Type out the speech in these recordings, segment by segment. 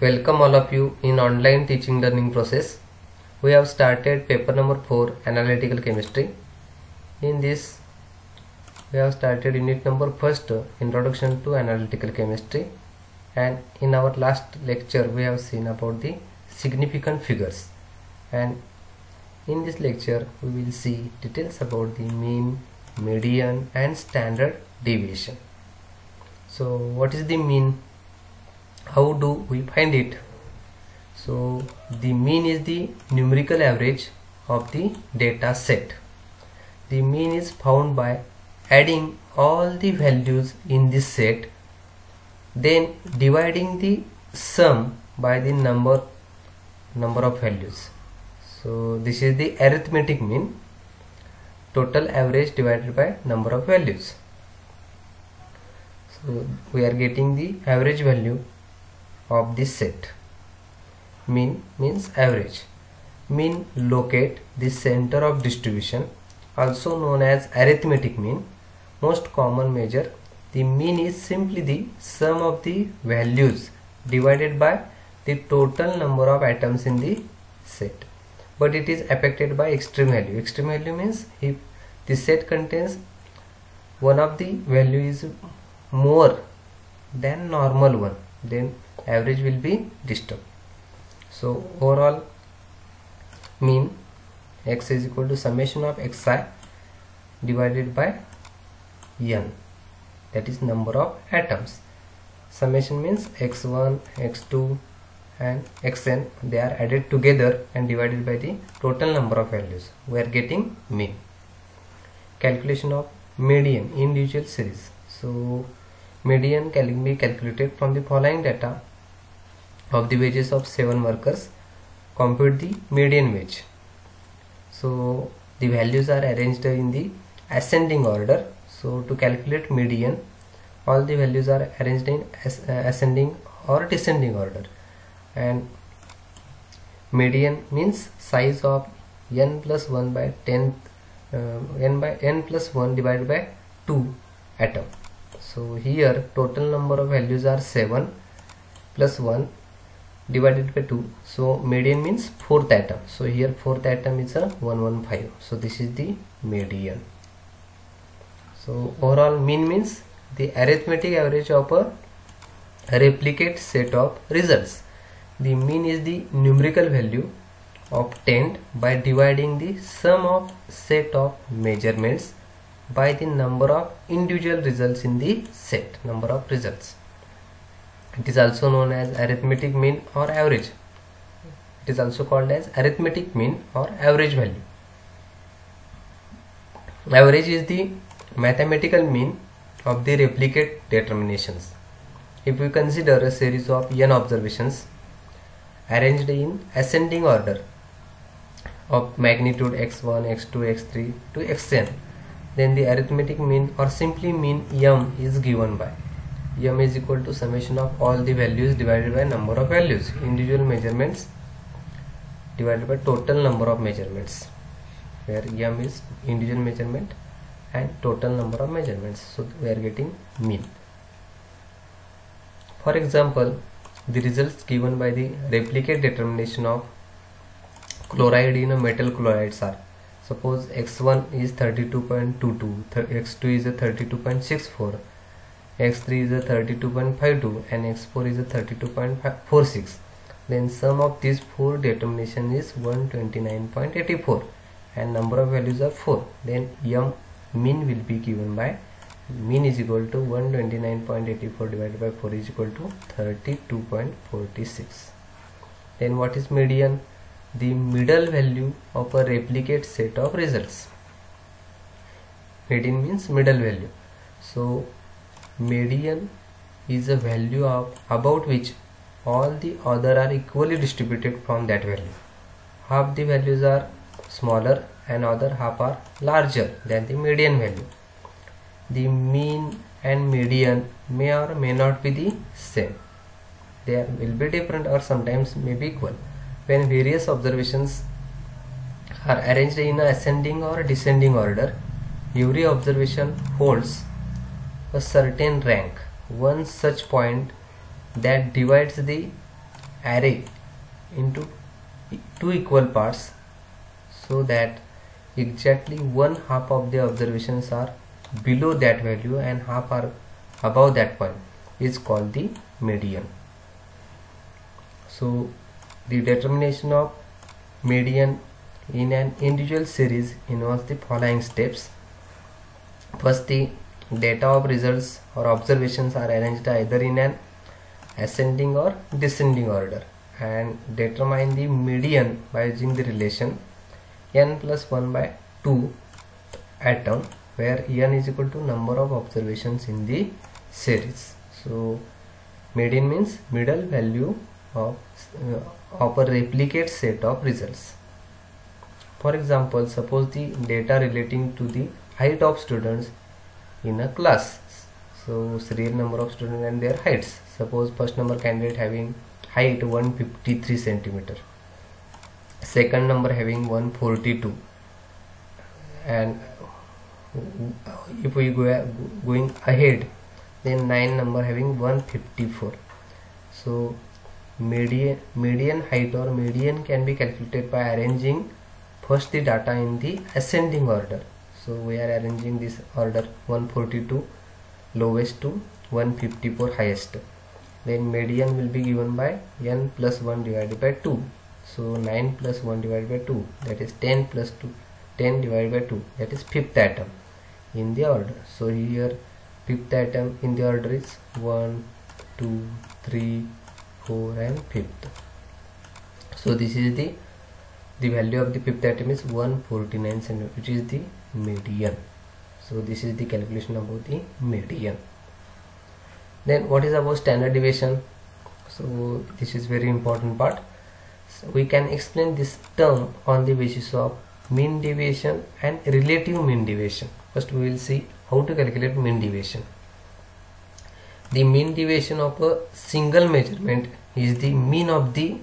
Welcome all of you in online teaching learning process. We have started paper number 4 analytical chemistry. In this we have started unit number first introduction to analytical chemistry and in our last lecture we have seen about the significant figures and in this lecture we will see details about the mean, median and standard deviation. So what is the mean? How do we find it? So the mean is the numerical average of the data set. The mean is found by adding all the values in this set then dividing the sum by the number number of values so this is the arithmetic mean total average divided by number of values so we are getting the average value of this set. Mean means average. Mean locate the center of distribution also known as arithmetic mean. Most common measure the mean is simply the sum of the values divided by the total number of atoms in the set. But it is affected by extreme value. Extreme value means if the set contains one of the value is more than normal one then average will be disturbed. So overall mean x is equal to summation of xi divided by n. That is number of atoms. Summation means x1 x2 and xn they are added together and divided by the total number of values. We are getting mean. Calculation of median individual series. So median can be calculated from the following data. Of the wages of seven workers compute the median wage. So the values are arranged in the ascending order. So to calculate median all the values are arranged in ascending or descending order. And median means size of n plus 1 by 10 uh, n by n plus 1 divided by 2 atom so here total number of values are 7 plus 1 divided by 2 so median means fourth atom. So here fourth atom is a 115 so this is the median. So overall mean means the arithmetic average of a replicate set of results. The mean is the numerical value obtained by dividing the sum of set of measurements by the number of individual results in the set number of results. It is also known as arithmetic mean or average. It is also called as arithmetic mean or average value. Average is the mathematical mean of the replicate determinations. If we consider a series of n observations arranged in ascending order of magnitude x1 x2 x3 to xn then the arithmetic mean or simply mean m is given by. m is equal to summation of all the values divided by number of values. Individual measurements divided by total number of measurements where m is individual measurement and total number of measurements. So we are getting mean. For example the results given by the replicate determination of chloride in a metal chlorides are suppose x1 is 32.22 x2 is a 32.64 x3 is a 32.52 and x4 is a 32.46 then sum of these four determination is 129.84 and number of values are 4 then m mean will be given by mean is equal to 129.84 divided by 4 is equal to 32.46 then what is median the middle value of a replicate set of results. Median means middle value. So median is a value of about which all the other are equally distributed from that value. Half the values are smaller and other half are larger than the median value. The mean and median may or may not be the same. They will be different or sometimes may be equal when various observations are arranged in ascending or descending order every observation holds a certain rank. One such point that divides the array into two equal parts so that exactly one half of the observations are below that value and half are above that point is called the median. So the determination of median in an individual series involves the following steps. First the data of results or observations are arranged either in an ascending or descending order and determine the median by using the relation n plus 1 by 2 atom where n is equal to number of observations in the series. So median means middle value of, uh, of a replicate set of results. For example suppose the data relating to the height of students in a class. So serial number of students and their heights. Suppose first number candidate having height 153 centimeter. Second number having 142 and if we go going ahead then 9 number having 154 so median median height or median can be calculated by arranging first the data in the ascending order. So we are arranging this order 142 lowest to 154 highest. Then median will be given by n plus 1 divided by 2 so 9 plus 1 divided by 2 that is 10 plus 2 10 divided by 2 that is fifth atom in the order. So here fifth atom in the order is 1 2 3 4 and fifth. So this is the the value of the fifth atom is 149 centimeter which is the median. So this is the calculation about the median. Then what is about standard deviation? So this is very important part. So we can explain this term on the basis of mean deviation and relative mean deviation. First we will see how to calculate mean deviation the mean deviation of a single measurement is the mean of the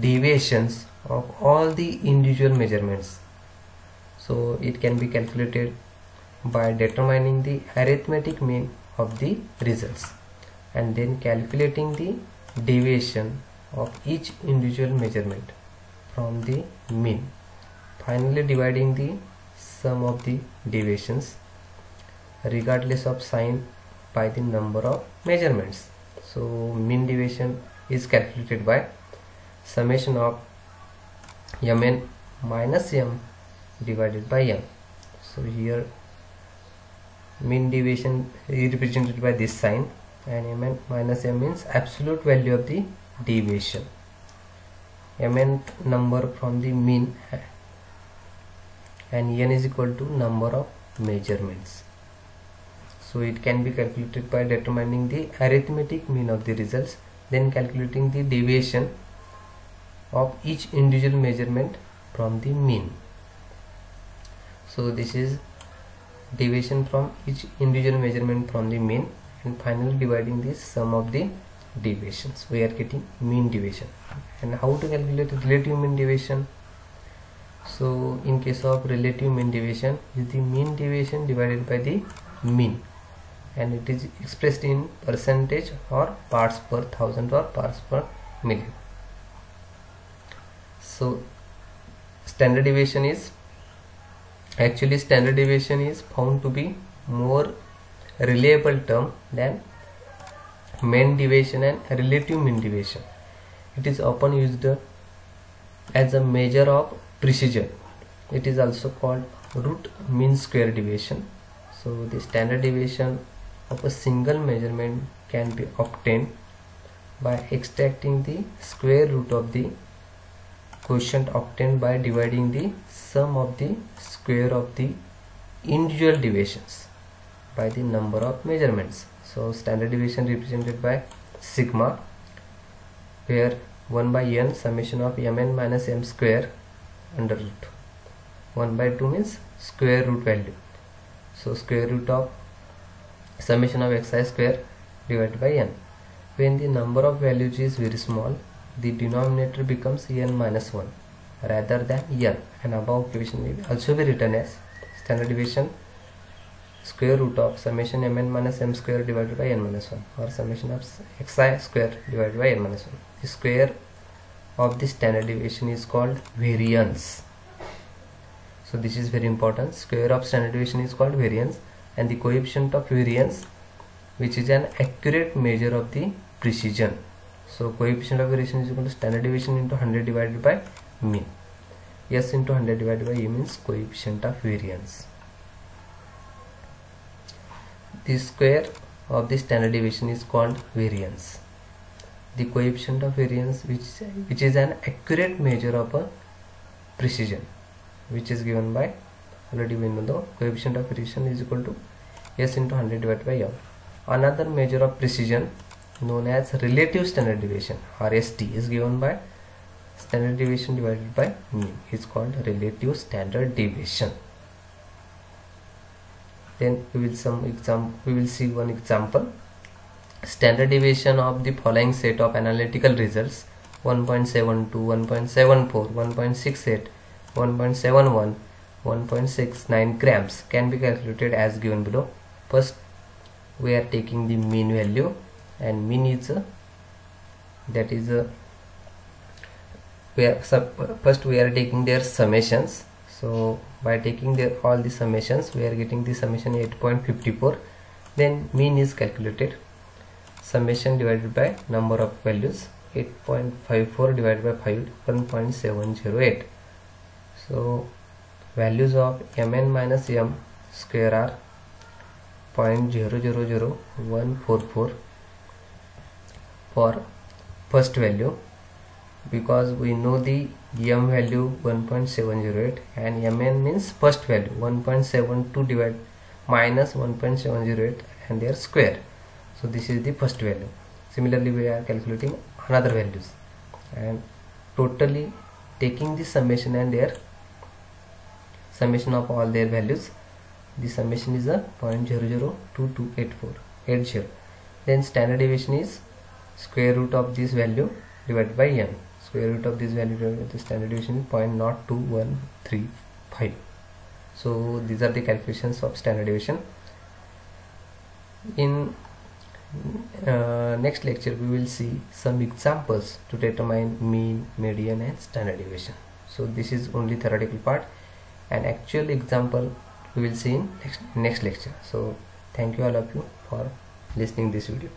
deviations of all the individual measurements. So it can be calculated by determining the arithmetic mean of the results and then calculating the deviation of each individual measurement from the mean. Finally dividing the sum of the deviations regardless of sign by the number of measurements. So mean deviation is calculated by summation of mn minus m divided by m so here mean deviation is represented by this sign and mn minus m means absolute value of the deviation. mn number from the mean and n is equal to number of measurements so it can be calculated by determining the arithmetic mean of the results then calculating the deviation of each individual measurement from the mean. So this is deviation from each individual measurement from the mean and finally dividing the sum of the deviations. We are getting mean deviation. And how to calculate relative mean deviation? So in case of relative mean deviation is the mean deviation divided by the mean and it is expressed in percentage or parts per thousand or parts per million. So standard deviation is actually standard deviation is found to be more reliable term than mean deviation and relative mean deviation. It is often used as a measure of precision. It is also called root mean square deviation. So the standard deviation of a single measurement can be obtained by extracting the square root of the quotient obtained by dividing the sum of the square of the individual deviations by the number of measurements. So standard deviation represented by sigma where 1 by n summation of mn minus m square under root. 1 by 2 means square root value. So square root of summation of xi square divided by n. When the number of values is very small the denominator becomes n minus 1 rather than n. And above equation may also be written as standard deviation square root of summation mn minus m square divided by n minus 1 or summation of xi square divided by n minus 1 the square of the standard deviation is called variance. So this is very important. Square of standard deviation is called variance and the coefficient of variance which is an accurate measure of the precision. So coefficient of variation is equal to standard deviation into 100 divided by mean s into 100 divided by e means coefficient of variance. The square of the standard deviation is called variance. The coefficient of variance which which is an accurate measure of a precision which is given by already we know the coefficient of variation is equal to s into 100 divided by m. Another measure of precision known as relative standard deviation or st is given by standard deviation divided by mean is called relative standard deviation. Then we will some exam we will see one example. Standard deviation of the following set of analytical results 1.72 1.74 1.68 1.71 1.69 grams can be calculated as given below. First we are taking the mean value and mean is uh, that is uh, we are first we are taking their summations. So by taking their all the summations we are getting the summation 8.54 then mean is calculated. Summation divided by number of values 8.54 divided by 5 1.708 so values of mn minus m square are 0.000144 for first value because we know the m value 1.708 and mn means first value 1.72 divided minus 1.708 and their square so this is the first value similarly we are calculating another values and totally taking the summation and their summation of all their values. The summation is a 0.002284 then standard deviation is square root of this value divided by n square root of this value divided by the standard deviation is 0.02135 so these are the calculations of standard deviation. In uh, next lecture we will see some examples to determine mean median and standard deviation. So this is only theoretical part an actual example we will see in next, next lecture. So thank you all of you for listening this video